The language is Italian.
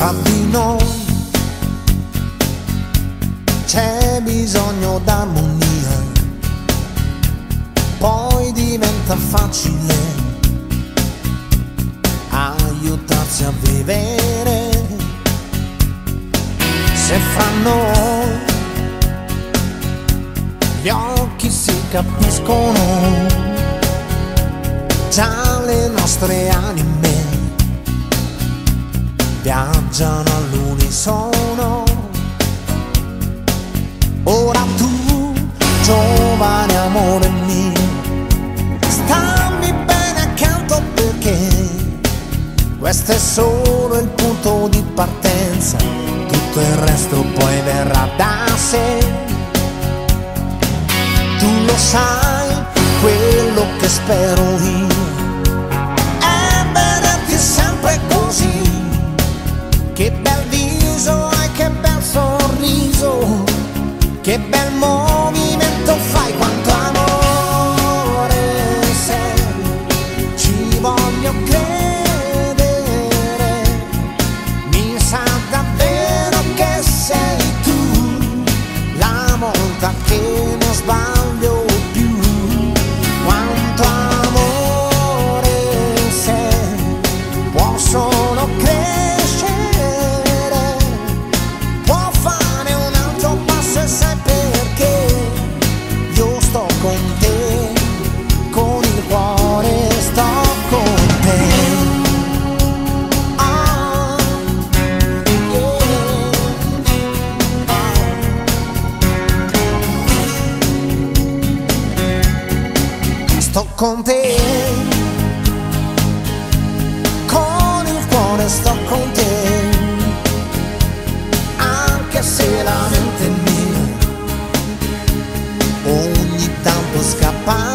Tra di noi c'è bisogno d'armonia, poi diventa facile aiutarsi a vivere. Se fra noi gli occhi si capiscono, già le nostre anime viaggiano all'unisono. Ora tu, giovane amore mio, stammi bene accanto perché questo è solo il punto di partenza, tutto il resto poi verrà da sé. Tu lo sai, quello che spero io che bel movimento con te. Con il cuore sto con te. Anche se la mente mia ogni tanto scappa.